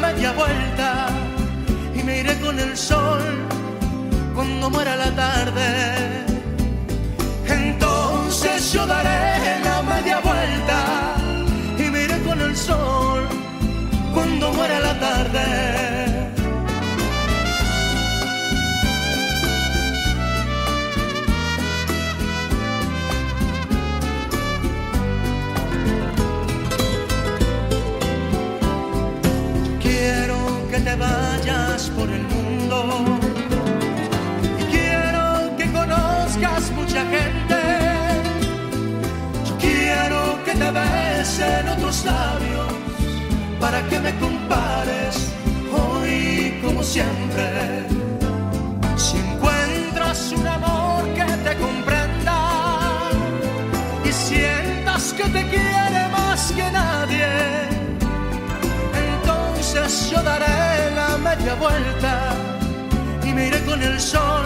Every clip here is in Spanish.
media vuelta y me iré con el sol cuando muera la tarde. Entonces yo daré la media vuelta y me iré con el sol cuando muera la tarde. Besen otros labios para que me compares hoy como siempre. Si encuentras un amor que te comprenda y sientas que te quiere más que nadie, entonces yo daré la media vuelta y me iré con el sol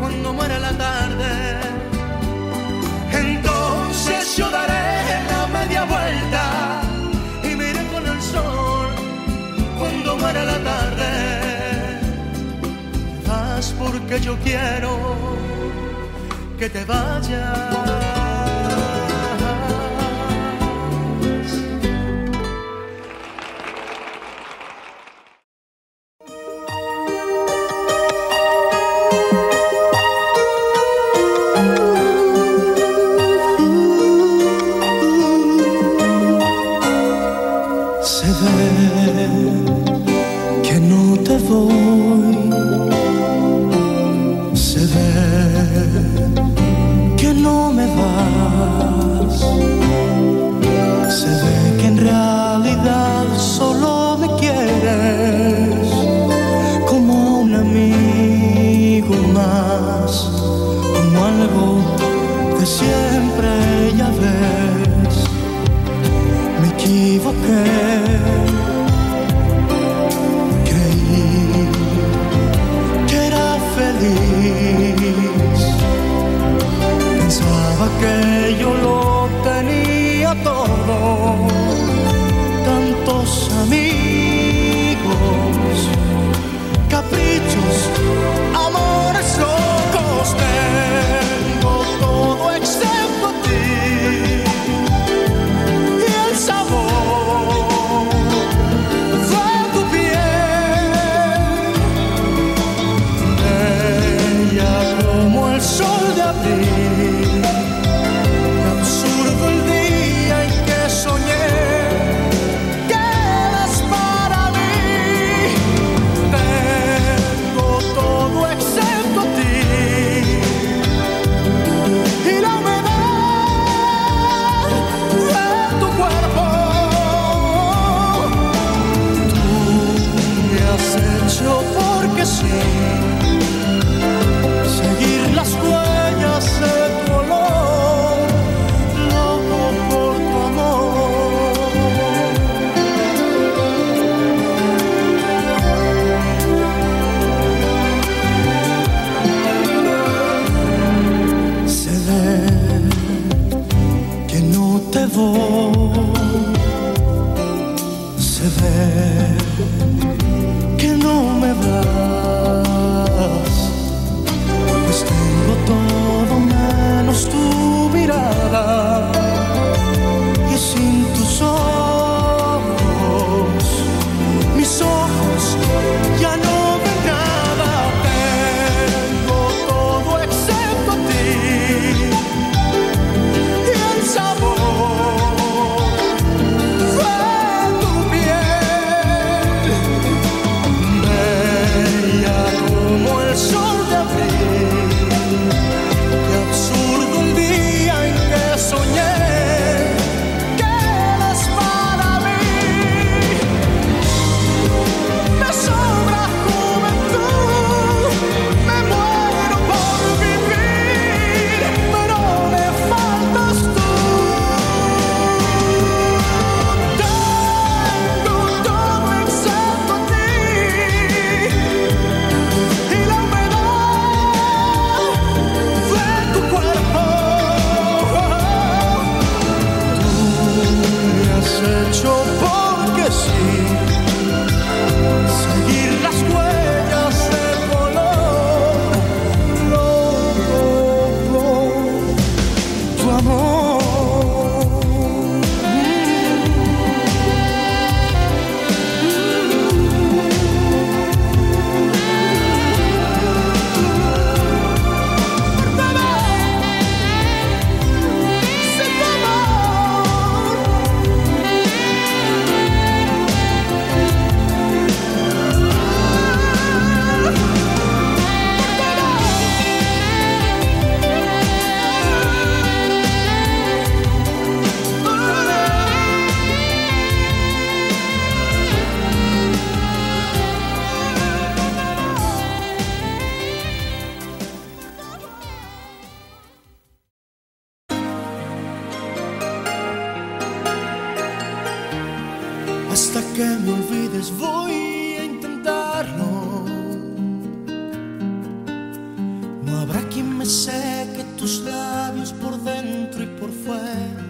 cuando muera la tarde. Entonces yo daré Porque yo quiero que te vayas. Hasta que me olvides voy a intentarlo. No habrá quien me seque tus labios por dentro y por fuera.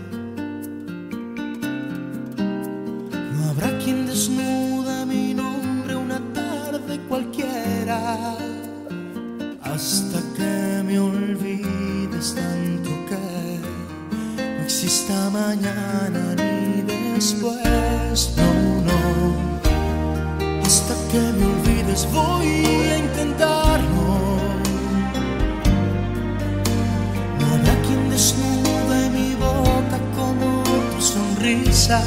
No habrá quien desnuda mi nombre una tarde cualquiera. Hasta que me olvides tanto que no exista mañana. voy a intentarlo. No habrá quien desnude mi boca como tu sonrisa.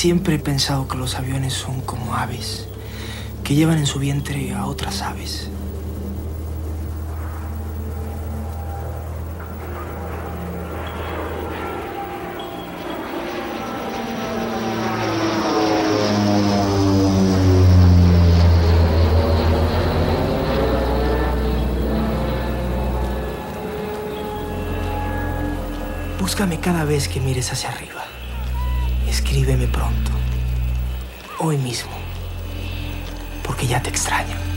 Siempre he pensado que los aviones son como aves, que llevan en su vientre a otras aves. Búscame cada vez que mires hacia arriba debe pronto, hoy mismo, porque ya te extraño.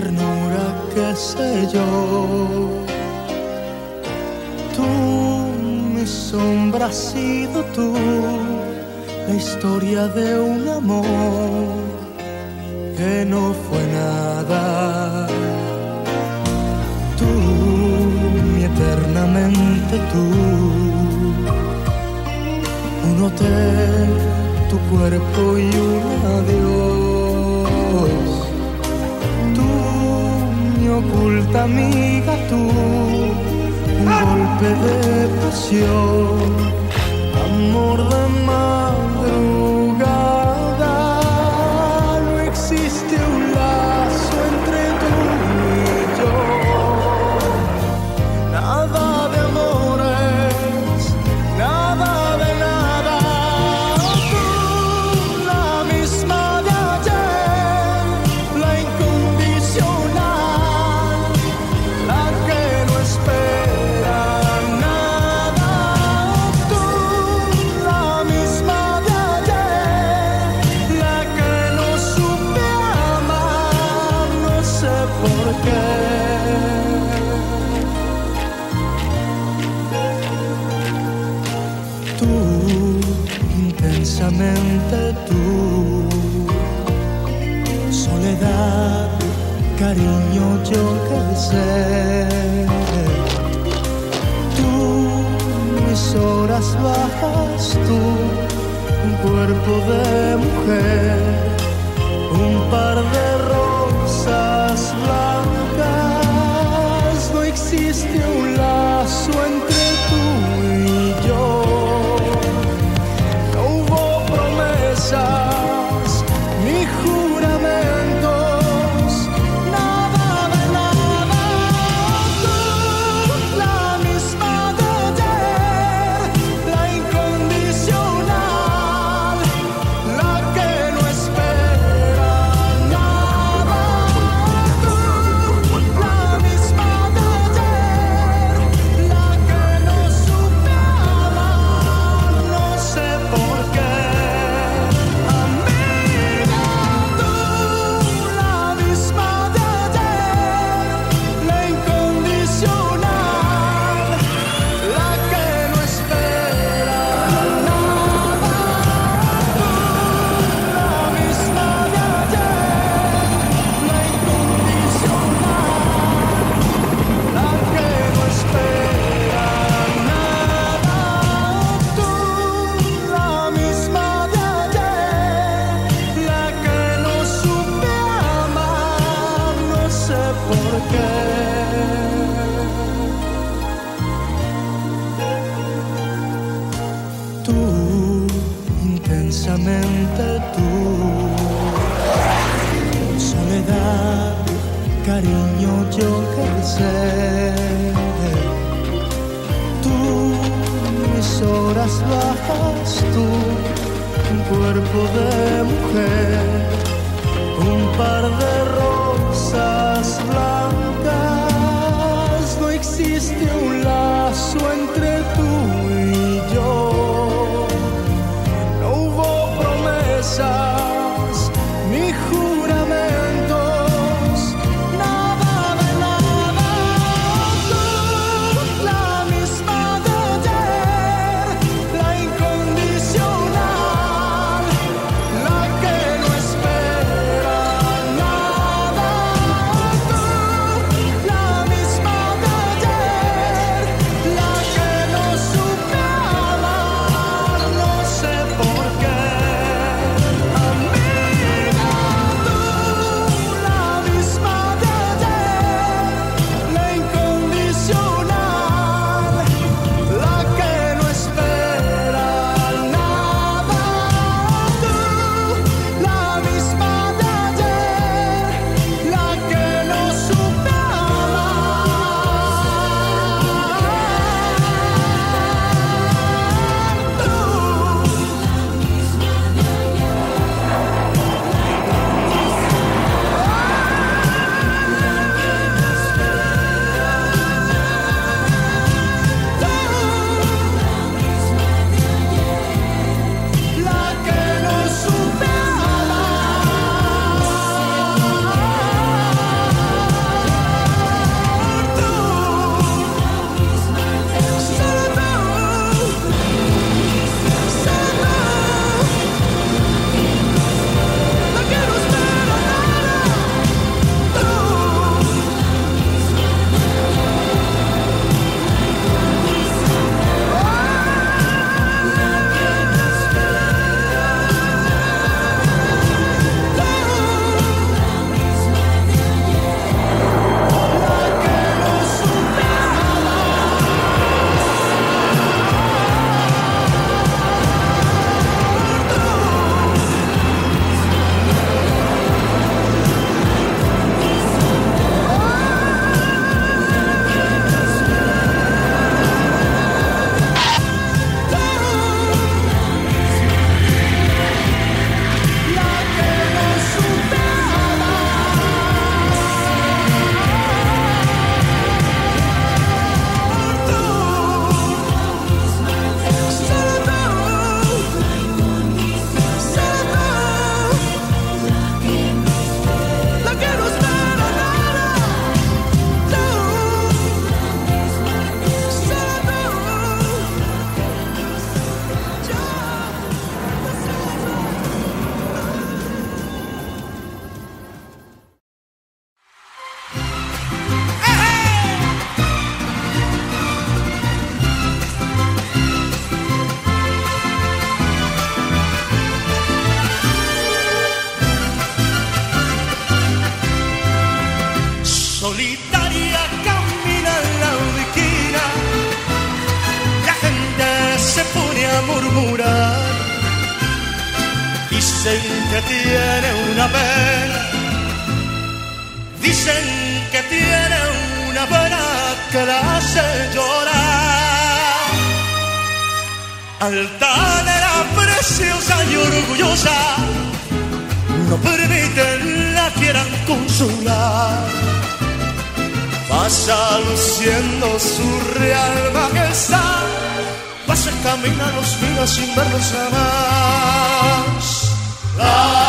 ternura que sé yo. Tú, mi sombra, has sido tú, la historia de un amor que no fue nada. Tú, mi eternamente tú, un hotel, tu cuerpo y un adiós oculta amiga tú un golpe de pasión, amor de mar. Tú, mis horas bajas, tú, un cuerpo de mujer, un par de Altanera, preciosa y orgullosa, no permiten la quieran consolar. Pasa luciendo su real majestad, pasa camina los vidas sin verlos jamás. La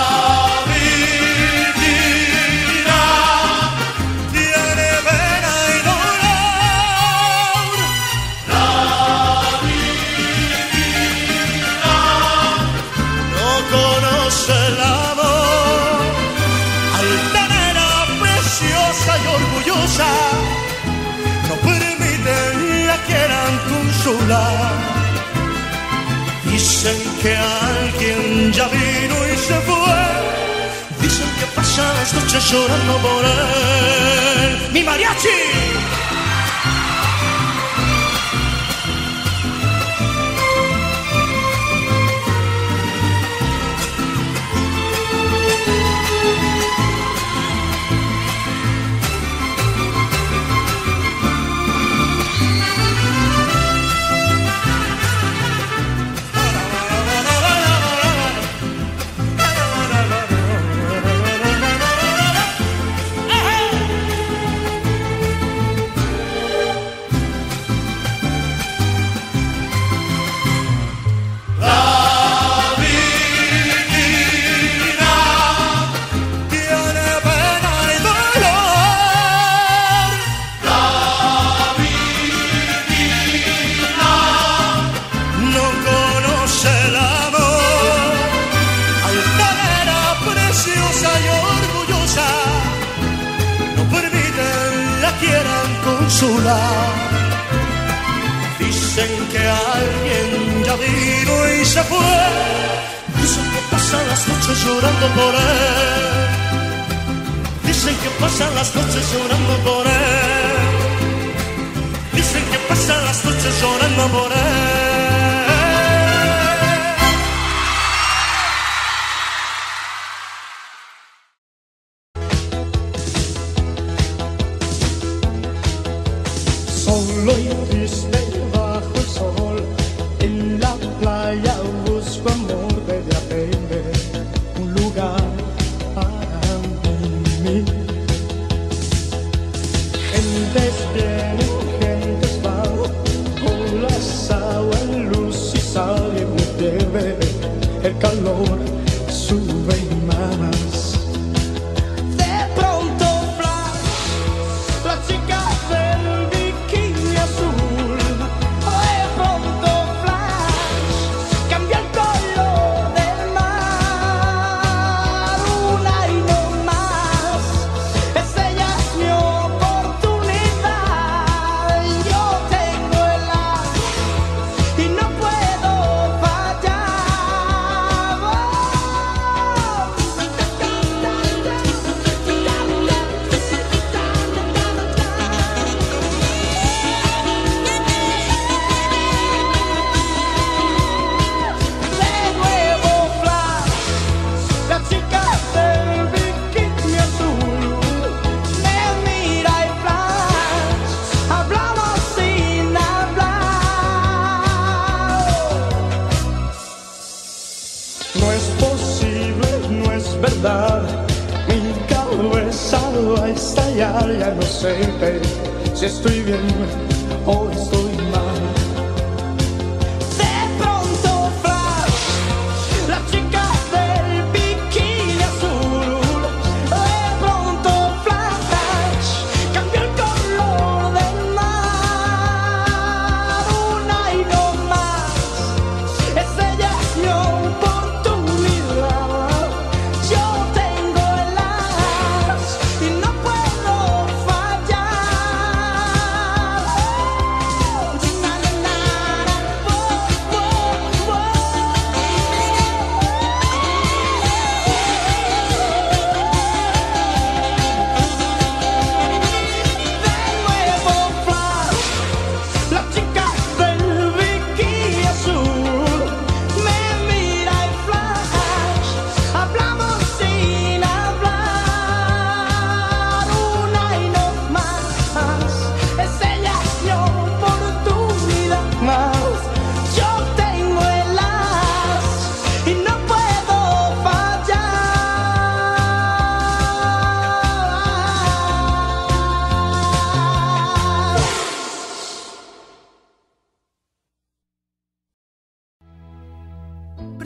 que alguien ya vino y se fue. Dicen que pasa las noches llorando por él. ¡Mi mariachi!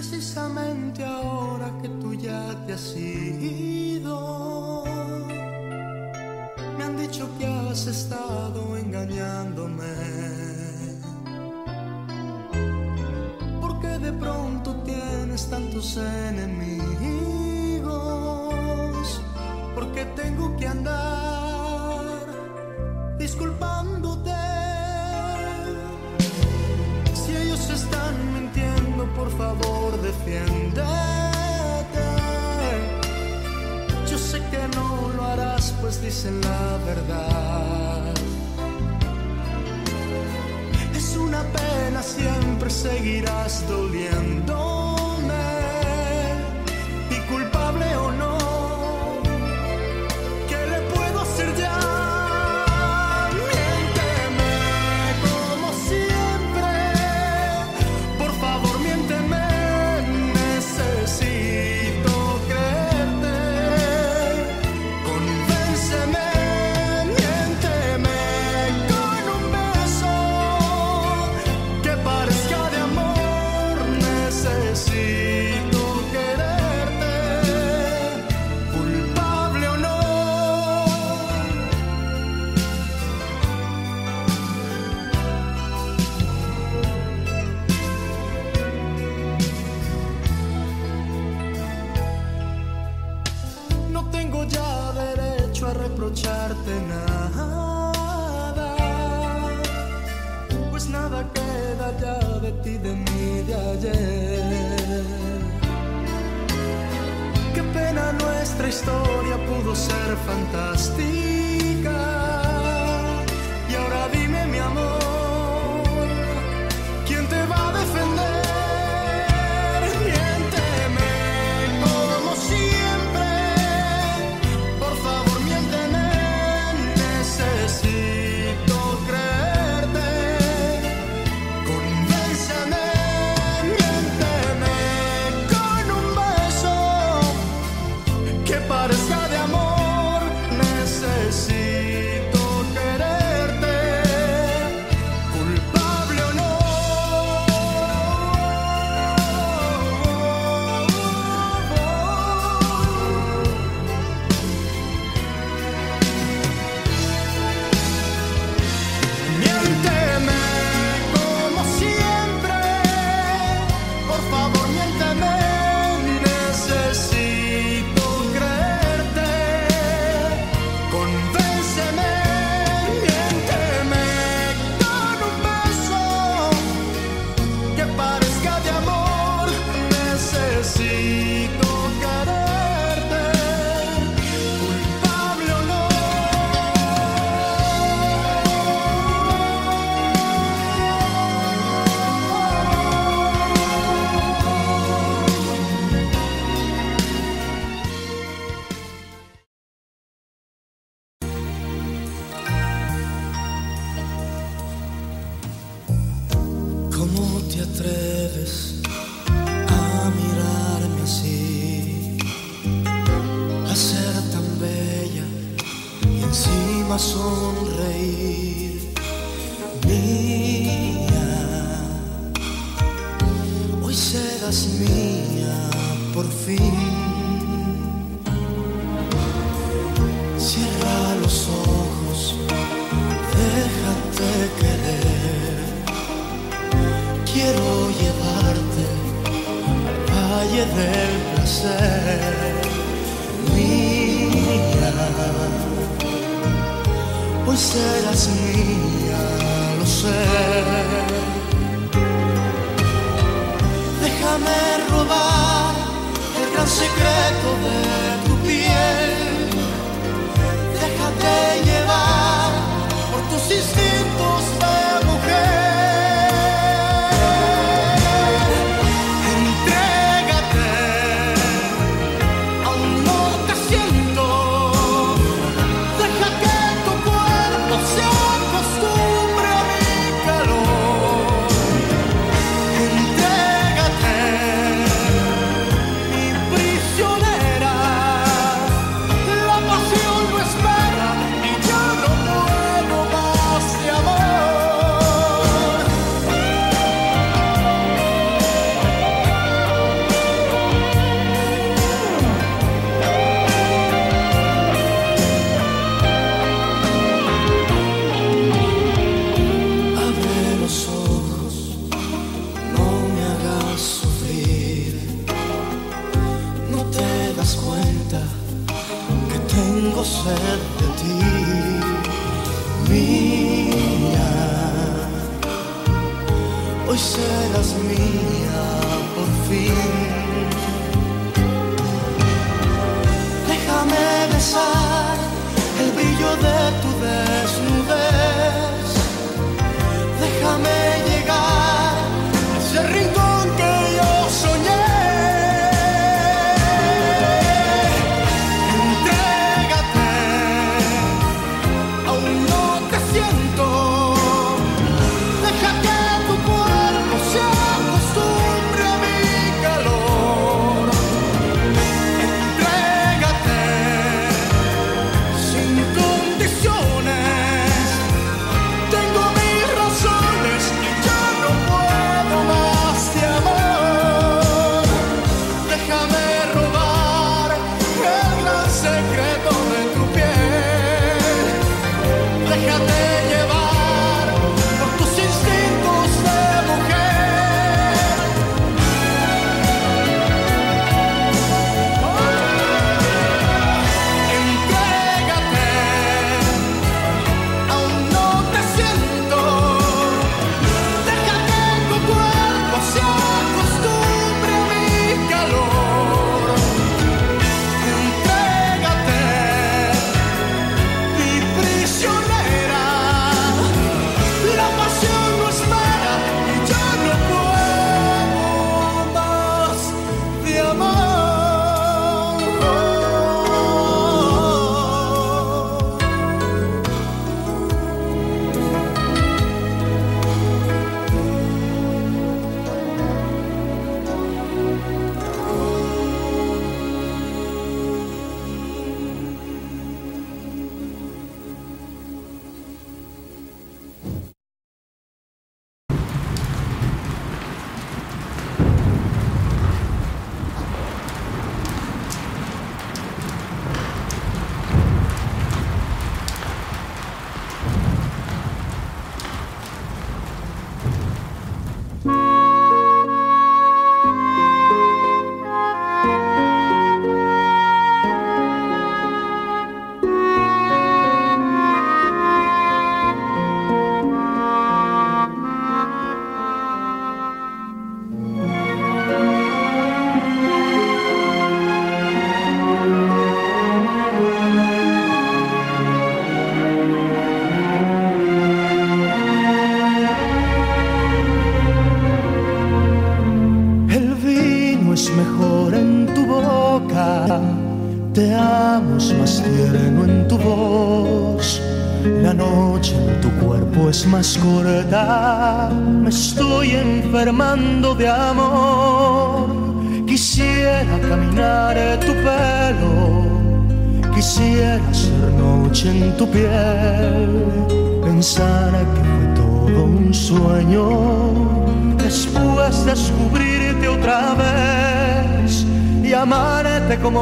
precisamente ahora que tú ya te has ido. Me han dicho que has estado engañándome. Porque de pronto tienes tantos enemigos. Porque tengo que andar disculpándote. Si ellos están mintiendo, por favor defiéndete. Yo sé que no lo harás, pues dicen la verdad. Es una pena, siempre seguirás doliendo. ser fantástico. valle del placer. Mía, hoy pues serás mía, lo sé. Déjame robar el gran secreto de tu piel. Déjate llevar por tus instintos.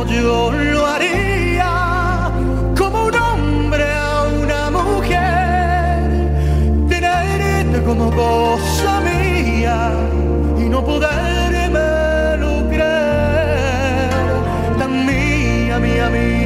yo lo haría, como un hombre a una mujer, tenerte como cosa mía y no poderme lo creer, tan mía, mía, mía.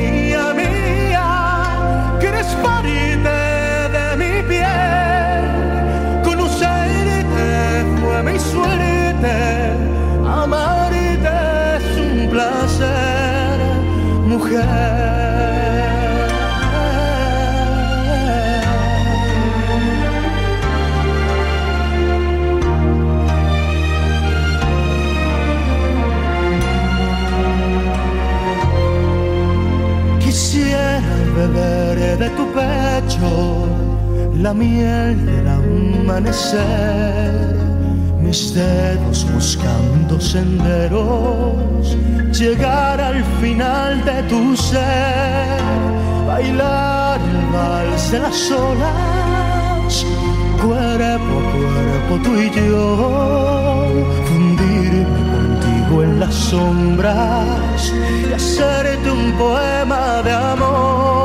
pecho la miel del amanecer, mis dedos buscando senderos, llegar al final de tu ser, bailar el vals de las olas, cuerpo a cuerpo tú y yo, fundirme contigo en las sombras y hacerte un poema de amor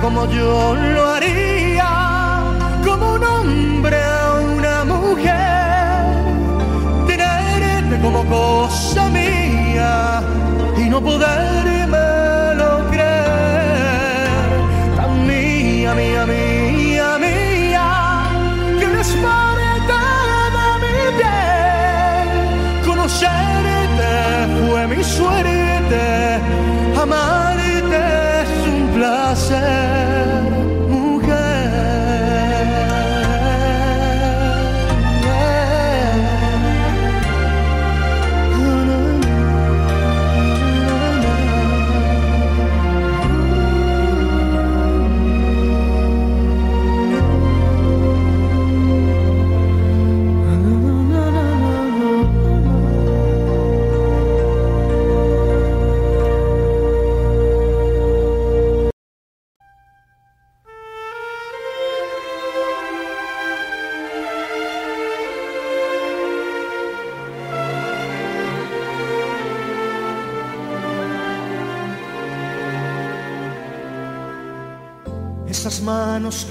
como yo lo haría, como un hombre a una mujer, tenerte como cosa mía y no podérmelo creer, tan mía, mía, mía, mía, que no es parte de mi piel, conocerte fue mi suerte, amar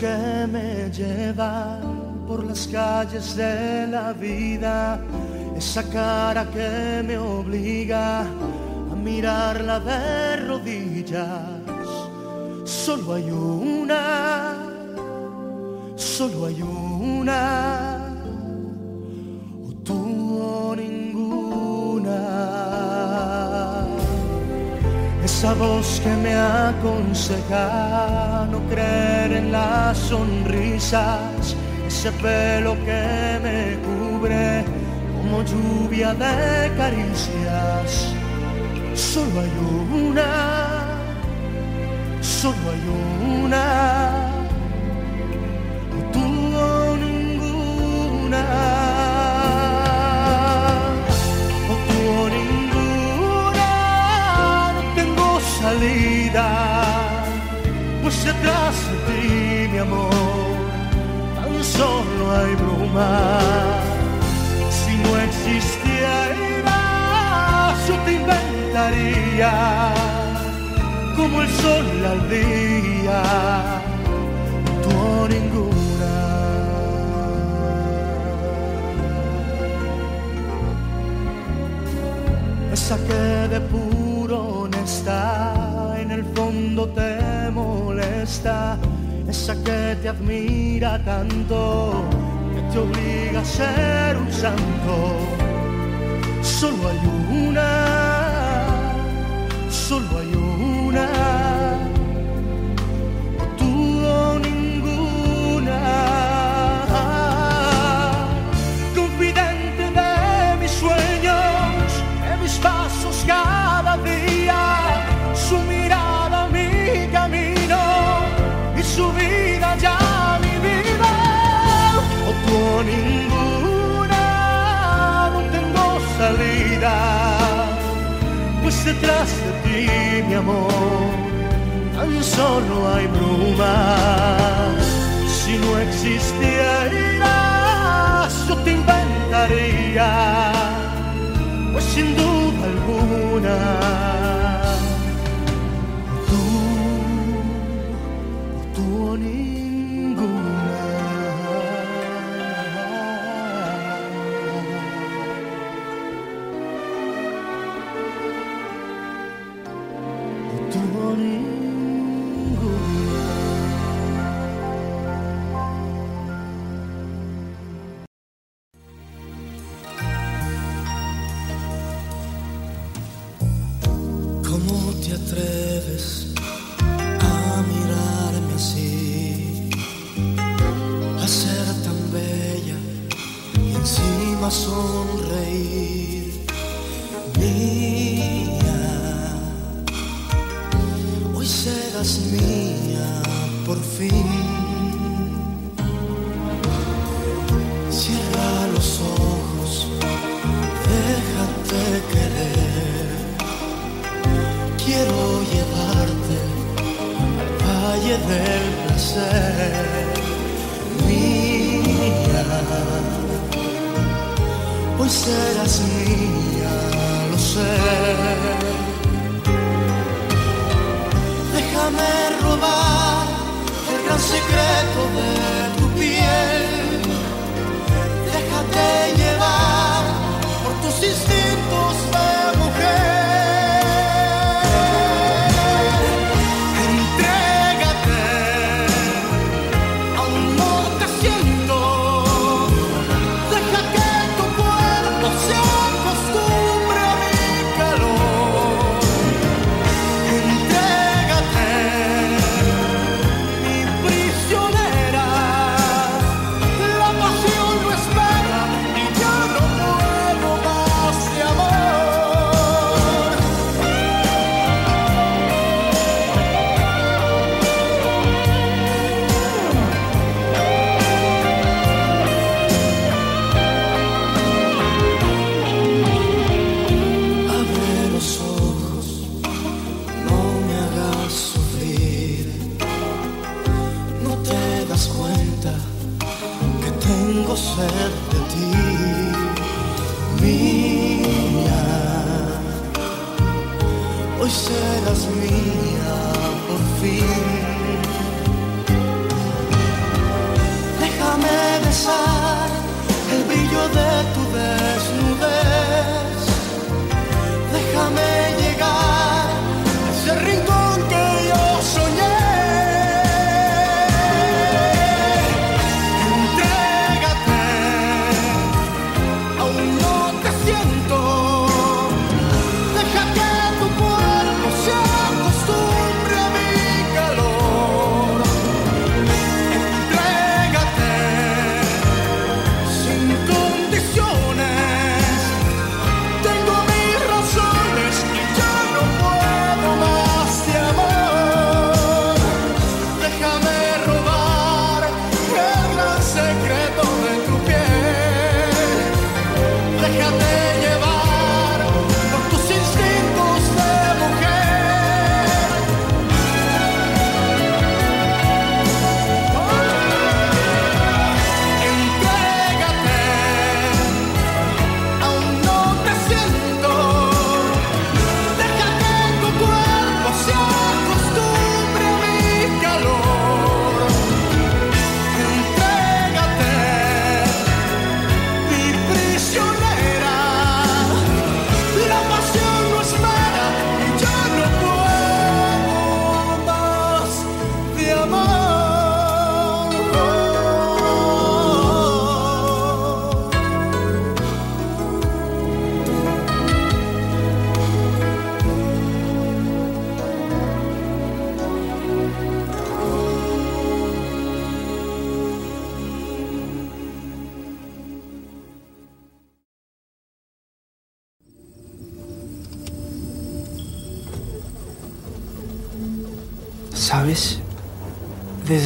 que me llevan por las calles de la vida, esa cara que me obliga a mirarla de rodillas. Solo hay una, solo hay una, Esa voz que me aconseja no creer en las sonrisas, ese pelo que me cubre como lluvia de caricias. Solo hay una, solo hay una, hay bruma. Si no existieras, yo te inventaría como el sol al día, tú ninguna. esa que de puro honesta en el fondo te molesta, esa que te admira tanto, te obliga a ser un santo. Solo hay una, solo hay una, amor, tan solo hay bruma. Si no existieras, yo te inventaría, pues sin duda alguna,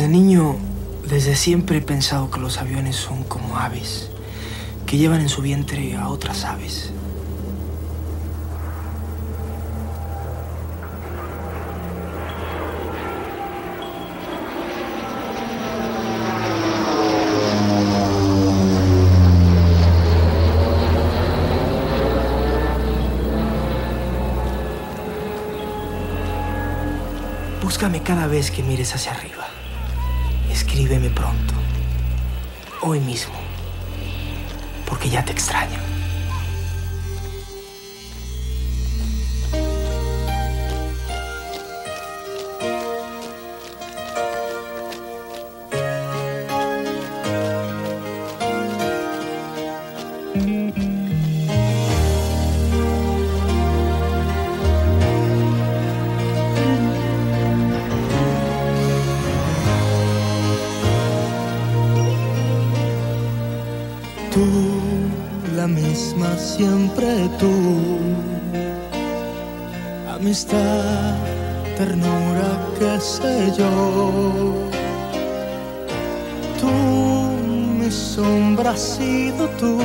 niño, desde siempre he pensado que los aviones son como aves, que llevan en su vientre a otras aves. Búscame cada vez que mires hacia arriba. Escríbeme pronto. Hoy mismo. Porque ya te extraño. has sido tú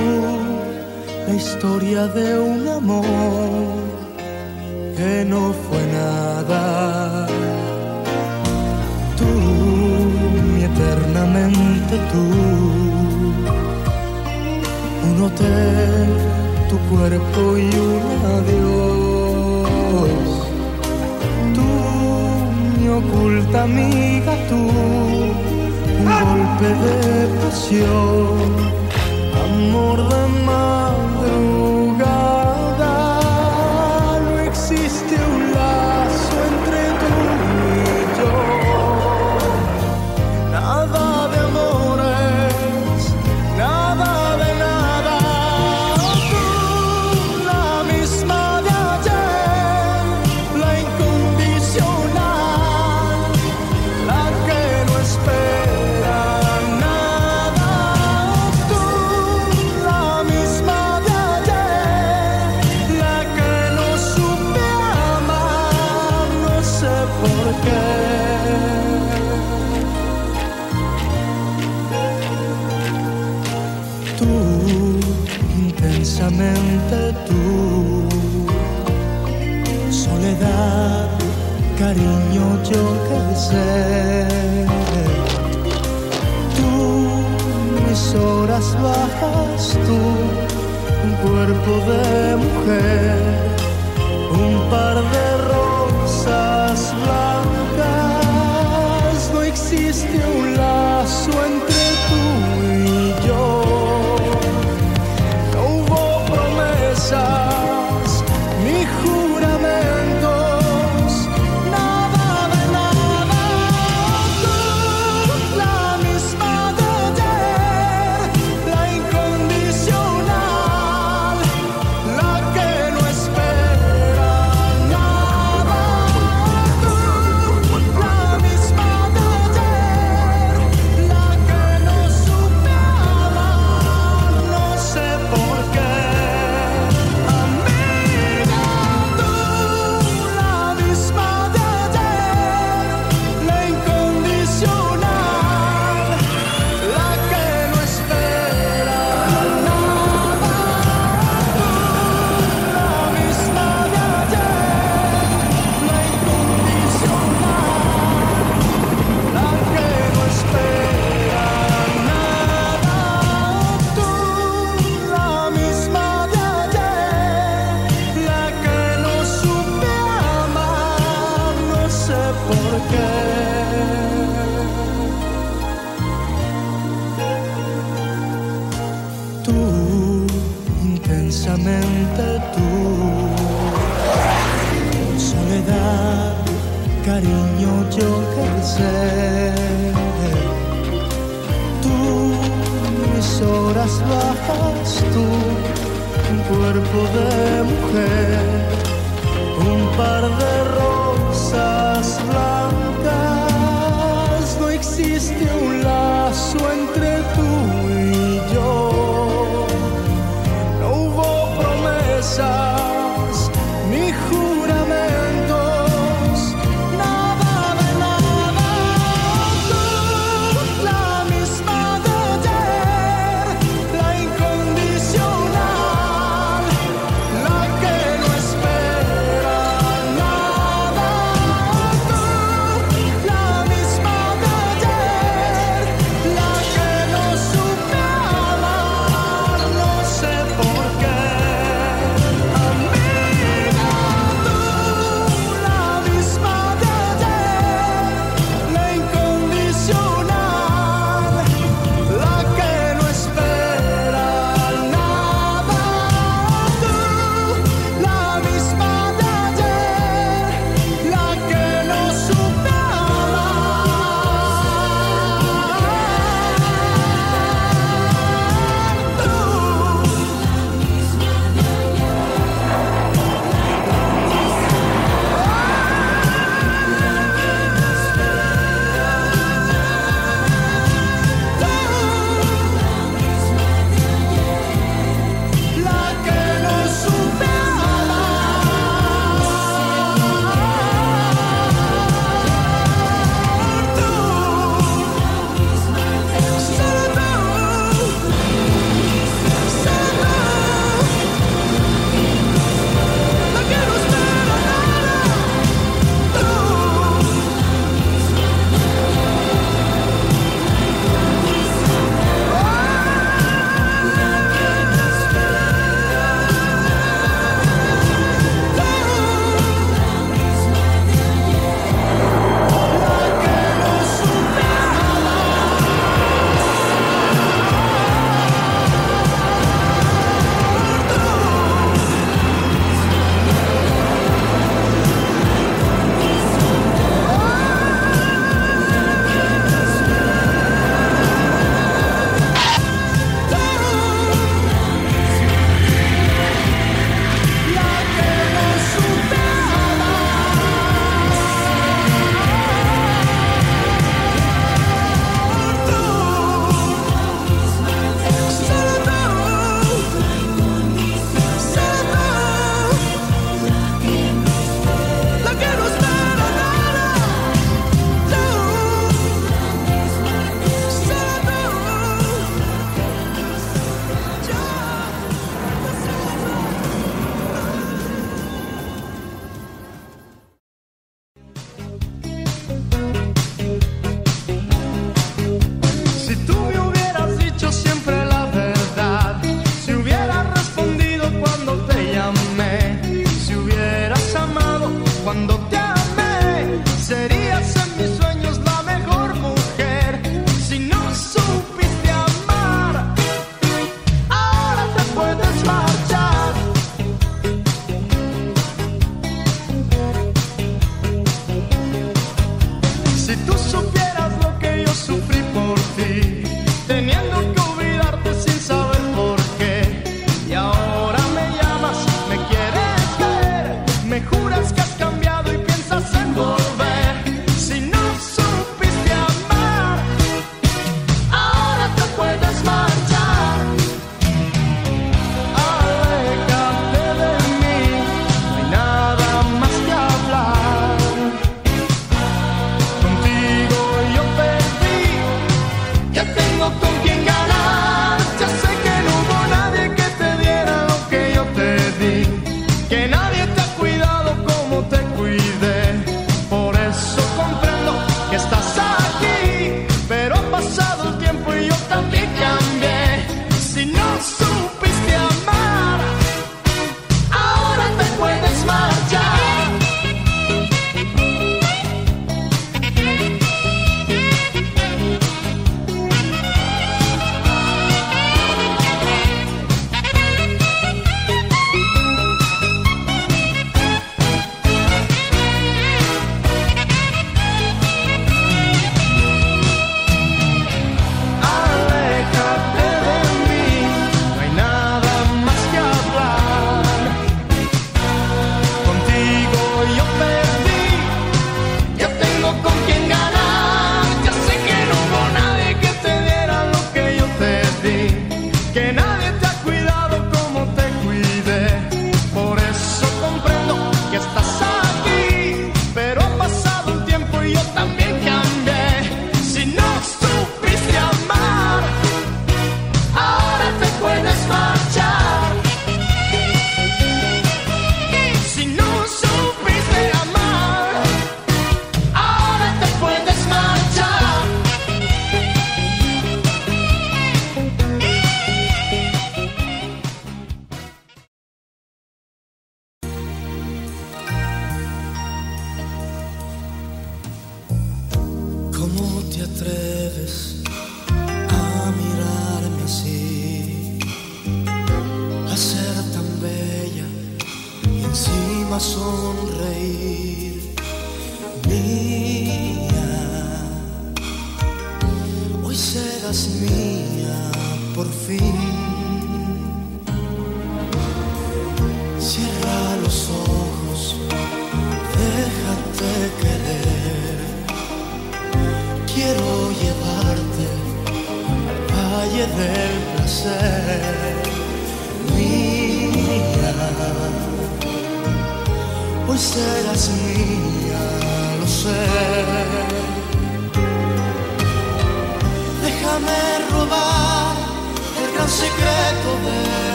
la historia de un amor que no fue nada. Tú, mi eternamente tú, un hotel, tu cuerpo y un adiós. Tú, mi oculta amiga, tú, un golpe de pasión amor de madre. cuerpo de mujer.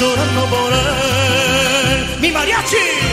Llorando por. ¡Mi mariachi!